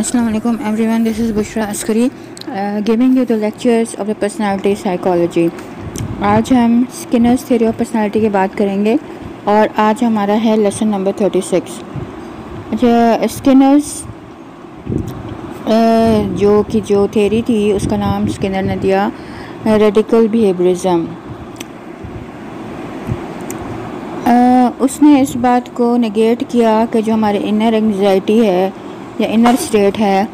Alaikum everyone. This is Bushra Askari uh, giving you the lectures of the personality psychology. आज हम Skinner's theory of personality की बात करेंगे और आज हमारा है लेसन नंबर थर्टी सिक्स अच्छा स्किनर्स जो कि जो थेरी थी उसका नाम स्किनर ने दिया रेडिकल बिहेवियरिज्म उसने इस बात को नेगेट किया कि जो हमारे इनर एंगजाइटी है या इनर स्टेट है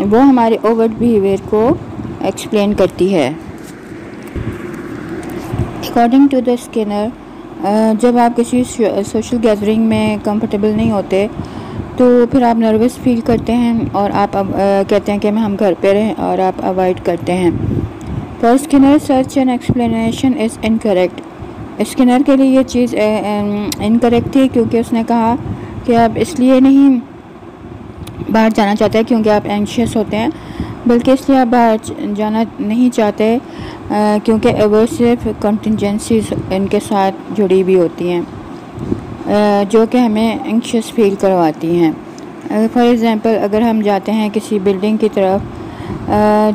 वो हमारे ओवर्ट बिहेवियर को एक्सप्लेन करती है। अकॉर्डिंग टू द स्किनर जब आप किसी सोशल गैदरिंग में कंफर्टेबल नहीं होते तो फिर आप नर्वस फील करते हैं और आप अब आ, कहते हैं कि हम घर पे रहें और आप अवॉइड करते हैं। For Skinner search and explanation is incorrect Skinner के लिए ये चीज़ इनकरेक्ट थी क्योंकि उसने कहा कि आप इसलिए नहीं बाहर जाना चाहते हैं क्योंकि आप एंशियस होते हैं। बल्कि इसलिए आप बाहर जाना नहीं चाहते क्योंकि वो सिर्फ़ कंटिजेंसीज इनके साथ जुड़ी हुई होती हैं जो कि हमें एंशियस फील करवाती हैं। फॉर एग्ज़ाम्पल अगर हम जाते हैं किसी बिल्डिंग की तरफ़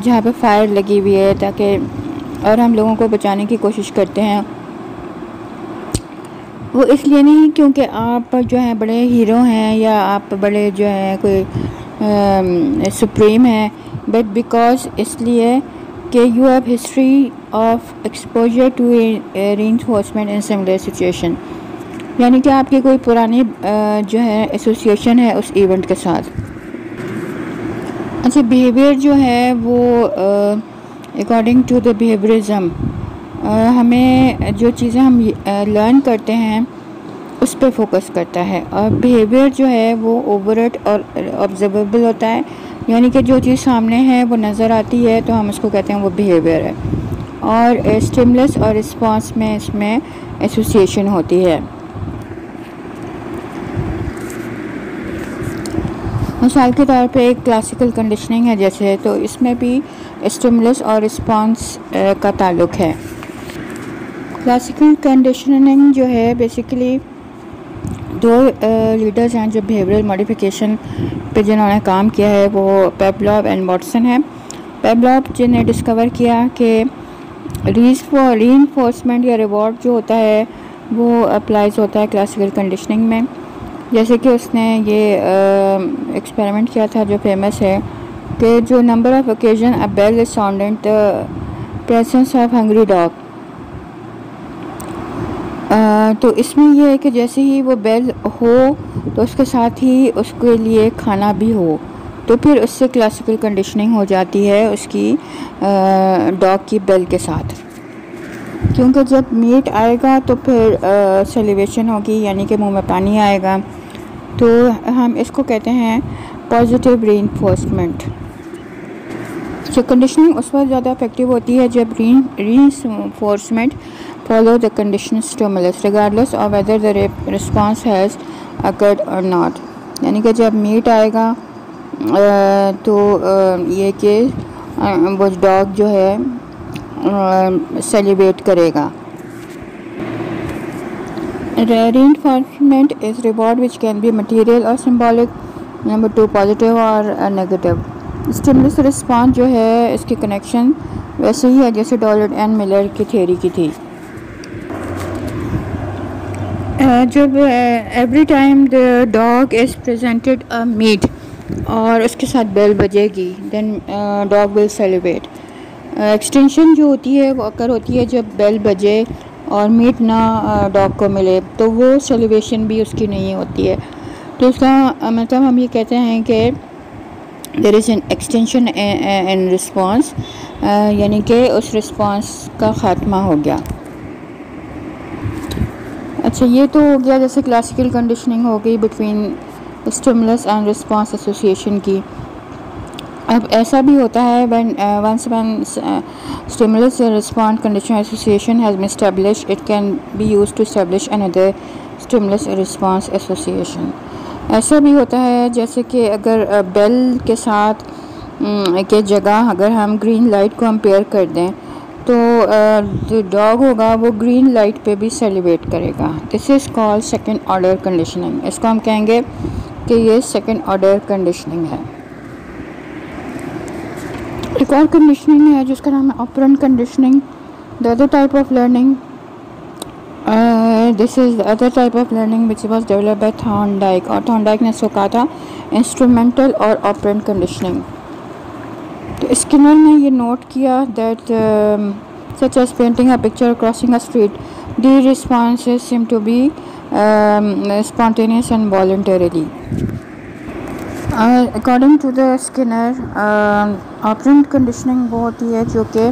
जहाँ पर फायर लगी हुई है ताकि, और हम लोगों को बचाने की कोशिश करते हैं वो इसलिए नहीं, क्योंकि आप जो हैं, बड़े हीरो हैं या आप बड़े जो हैं, कोई सुप्रीम हैं बट बिकॉज़ इसलिए कि you have history of exposure to reinforcement in similar situation यानी कि आपकी कोई पुरानी जो है एसोसिएशन है उस इवेंट के साथ। अच्छा बिहेवियर जो है वो अकॉर्डिंग टू द बिहेवियरिज़म हमें जो चीज़ें हम लर्न करते हैं, उस पर फोकस करता है। और बिहेवियर जो है, वो ओवरट और ऑब्जर्वेबल होता है। यानी कि जो चीज़ सामने है, वो नज़र आती है तो हम उसको कहते हैं वो बिहेवियर है। और स्टिमुलस और रिस्पांस में इसमें एसोसिएशन होती है। मिसाल के तौर पे एक क्लासिकल कंडीशनिंग है जैसे तो इसमें भी स्टिमुलस और रिस्पांस का ताल्लुक है। क्लासिकल कंडीशनिंग जो है बेसिकली दो लीडर्स हैं जो बिहेवियरल मॉडिफिकेशन पे जिन्होंने काम किया है, वो पेबलॉब एंड वॉटसन है। पेबलॉब जिन्हें डिस्कवर किया कि रीज फॉर री या रिवॉर्ड जो होता है, वो अप्लाइज होता है क्लासिकल कंडीशनिंग में। जैसे कि उसने ये एक्सपेरिमेंट किया था जो फ़ेमस है कि जो number of occasion a bell is sounded the presence of hungry dog तो इसमें यह है कि जैसे ही वो बेल हो तो उसके साथ ही उसके लिए खाना भी हो तो फिर उससे क्लासिकल कंडीशनिंग हो जाती है उसकी डॉग की बेल के साथ। क्योंकि जब मीट आएगा तो फिर सेलिब्रेशन होगी, यानी कि मुँह में पानी आएगा। तो हम इसको कहते हैं पॉजिटिव री सो कंडीशनिंग उस वक्त ज़्यादा इफ़ेक्टिव होती है जब re reinforcement follow the condition stimulus regardless और whether the response has occurred और नॉट यानी कि जब मीट आएगा तो ये कि वो डॉग जो है सेलिब्रेट करेगा। Reinforcement is reward which can be material और सिम्बॉलिक नंबर टू पॉजिटिव और नेगेटिव stimulus response जो है, इसके कनेक्शन वैसे ही है, जैसे डॉलर एंड मिलर की थेरी की थी। जब every time the dog is presented a meat और उसके साथ bell बजेगी then dog will salivate extinction जो होती है, वो अकर होती है जब बेल बजे और मीट ना डॉग को मिले तो वो सेलिब्रेशन भी उसकी नहीं होती है। तो उसका मतलब हम ये कहते हैं कि there is an extinction in response यानी कि उस रिस्पॉन्स का ख़ात्मा हो गया अच्छा ये तो हो गया जैसे क्लासिकल कंडीशनिंग हो गई between stimulus and response association की अब ऐसा भी होता है when once when stimulus response condition association has been establish it can be use to establish another stimulus response association ऐसा भी होता है जैसे कि अगर बेल के साथ के जगह अगर हम ग्रीन लाइट को कंपेयर कर दें तो जो डॉग होगा वो ग्रीन लाइट पे भी सेलिब्रेट करेगा। This is call second order conditioning इसको हम कहेंगे कि ये सेकेंड ऑर्डर कंडीशनिंग है। एक और कंडीशनिंग है जिसका नाम है operant conditioning the other type of learning this is other type of learning which was develop by Thorndike और थॉर्नडाइक ने इसको कहा था इंस्ट्रूमेंटल और ऑपरेंट कंडीशनिंग तो स्किनर ने ये नोट किया that such as painting a picture crossing a street the response seem to be spontaneous and voluntary according to the Skinner operant conditioning वो होती है जो कि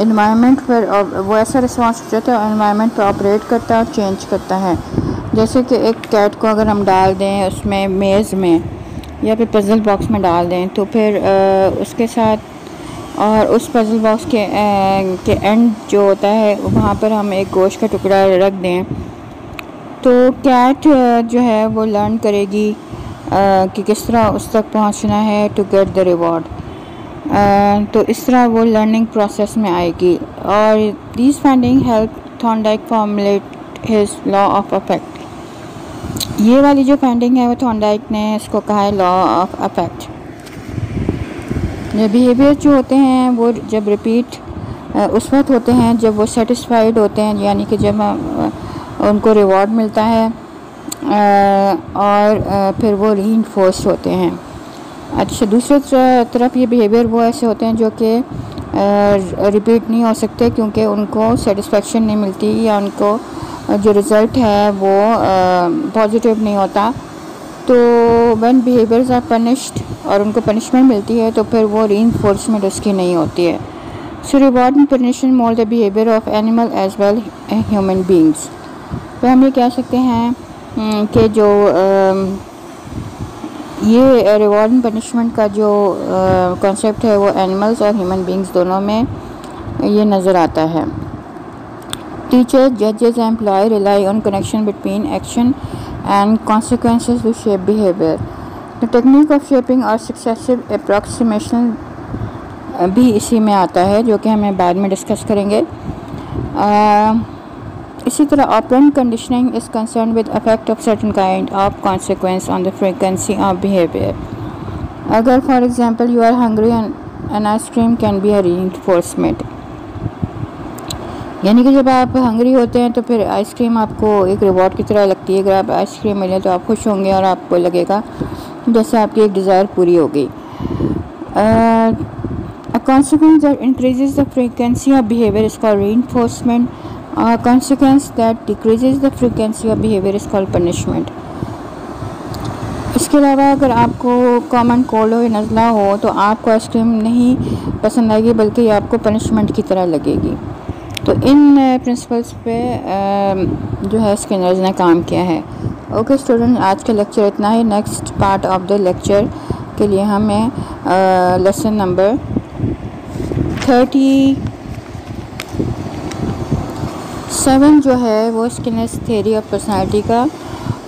इन्वायरमेंट पर वो ऐसा रिस्पॉन्स हो जाता है और इन्वायरमेंट पर ऑपरेट करता है और चेंज करता है। जैसे कि एक कैट को अगर हम डाल दें उसमें मेज़ में या फिर पज़ल बॉक्स में डाल दें तो फिर आ, उसके साथ और उस पज़ल बॉक्स के आ, के एंड जो होता है वहाँ पर हम एक गोश्त का टुकड़ा रख दें। तो कैट जो है वो लर्न करेगी आ, कि किस तरह उस तक पहुँचना है टू गेट द रिवॉर्ड तो इस तरह वो लर्निंग प्रोसेस में आएगी। और this finding help Thorndike formulate his law of effect ये वाली जो फाइंडिंग है वो थॉन्डाइक ने इसको कहा है लॉ ऑफ़ अफेक्ट जो बिहेवियर जो होते हैं, वो जब रिपीट उस वक्त होते हैं जब वो सेटिस्फाइड होते हैं, यानी कि जब उनको रिवॉर्ड मिलता है और फिर वो री होते हैं। अच्छा दूसरी तरफ़ ये बिहेवियर वो ऐसे होते हैं जो कि रिपीट नहीं हो सकते क्योंकि उनको सेटिस्फेक्शन नहीं मिलती या उनको, जो रिज़ल्ट है वो पॉजिटिव नहीं होता। तो वन बिहेवियर्स आर पनिश्ड और उनको पनिशमेंट मिलती है तो फिर वो री उसकी नहीं होती है। So reward and punishment more the behaviour of animal as well human beings तो हम ये कह सकते हैं कि जो ये रिवॉर्ड एंड पनिशमेंट का जो कॉन्सेप्ट है वो एनिमल्स और ह्यूमन बींग्स दोनों में ये नज़र आता है। टीचर जजेस employ rely on connection between action and consequences to shape behaviour the technique of shaping और सक्सेसिव अप्रॉक्सीमेशन भी इसी में आता है जो कि हमें बाद में डिस्कस करेंगे। Uh, इसी तरह operant conditioning is concern with effect of certain kind of consequence on the frequency of behaviour अगर for example you are hungry an ice cream can be a reinforcement यानी कि जब आप हंग्री होते हैं तो फिर आइसक्रीम आपको एक रिवॉर्ड की तरह लगती है। अगर आप आइसक्रीम मिले तो आप खुश होंगे और आपको लगेगा जैसे आपकी एक डिज़ायर पूरी हो consequence that increases the frequency of behavior is called reinforcement. A consequence that decreases the frequency of behavior is called punishment. इसके अलावा अगर आपको कॉमन कोल्ड हो या नज़ला हो तो आपको आइसक्रीम नहीं पसंद आएगी, बल्कि आपको पनिशमेंट की तरह लगेगी। तो इन प्रिंसिपल्स पे जो है स्किनर्स ने काम किया है। ओके स्टूडेंट आज का लेक्चर इतना ही। Next part of the lecture के लिए हमें लेसन नंबर थर्टी सेवन जो है वो स्किनस थेरी ऑफ़ पर्सनैलिटी का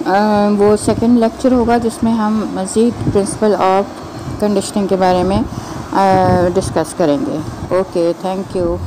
आ, वो सेकेंड लेक्चर होगा जिसमें हम मज़ीद प्रिंसिपल ऑफ़ कंडीशनिंग के बारे में डिस्कस करेंगे। Okay thank you